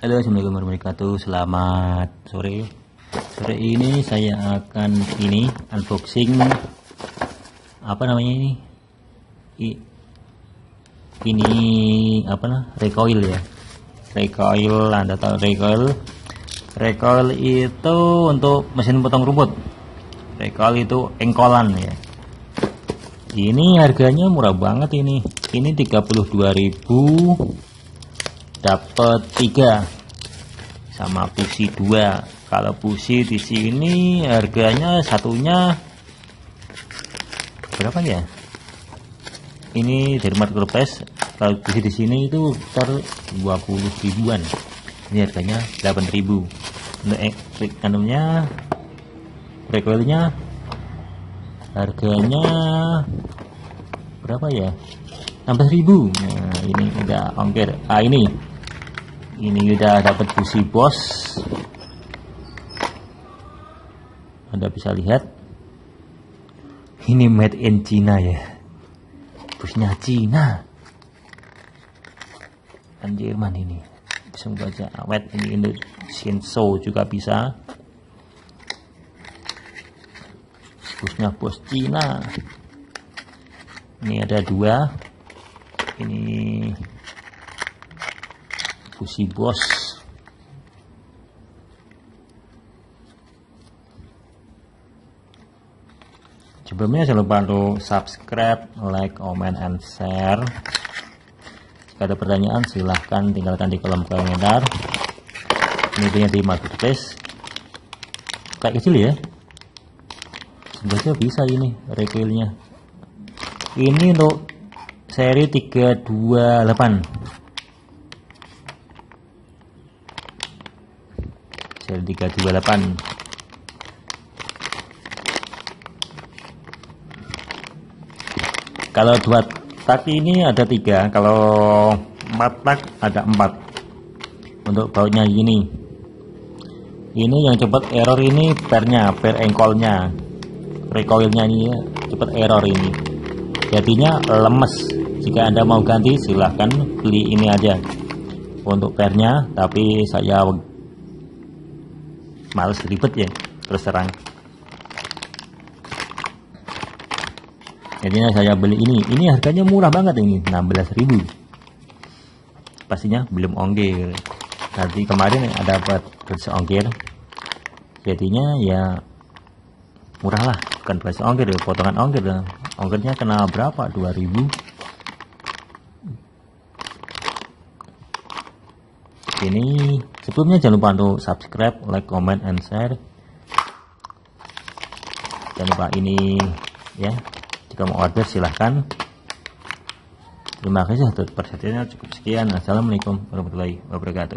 Halo assalamualaikum warahmatullahi wabarakatuh. Selamat sore. Sore ini saya akan ini Unboxing Apa namanya ini? I, Ini Apa nah Recoil ya. Recoil Anda tahu recoil? Recoil itu Untuk mesin potong rumput. Recoil itu engkolan ya. Ini harganya murah banget ini. Ini 32.000 dapat tiga. Sama busi dua. Kalau busi di sini harganya satunya berapa ya? Ini dari marketplace kalau busi di sini itu ter 20 ribuan. Ini harganya 8000 untuk eh, anunya recoilnya harganya berapa ya? 16.000 nah ini udah ongkir. Ah ini ini udah dapat busi bos. Anda bisa lihat. Ini made in China ya. Busnya China. Kan Jerman ini. Bisa baca awet ini Indonesian Show juga bisa. Busnya bos Cina ini ada dua. Ini si bos. Sebelumnya jangan lupa untuk subscribe like comment and share. Jika ada pertanyaan silahkan tinggalkan di kolom komentar. Ini di marketplace. Kayak kecil ya. Sebenarnya bisa ini recoilnya ini untuk seri 328 sel 328 kalau dua tak ini ada tiga kalau empat tak ada empat. Untuk bautnya gini ini yang cepat error ini pernya per engkolnya. Recoilnya ini cepat error ini. Jadinya lemes. Jika anda mau ganti silahkan beli ini aja. Untuk pernya tapi saya males ribet ya terus terang. Jadinya saya beli ini. Ini harganya murah banget ini 16.000 pastinya belum ongkir. Tadi kemarin ada buat gratis ongkir. Jadinya ya murah lah bukan gratis ongkir ya potongan ongkir ongkirnya kena berapa? 2000 ini sebelumnya jangan lupa untuk subscribe like comment and share. Jangan lupa ini ya jika mau order silahkan. Terima kasih untuk perhatiannya. Cukup sekian. Assalamualaikum warahmatullahi wabarakatuh